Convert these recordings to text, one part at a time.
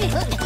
Hey, hey, hey.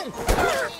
Hey!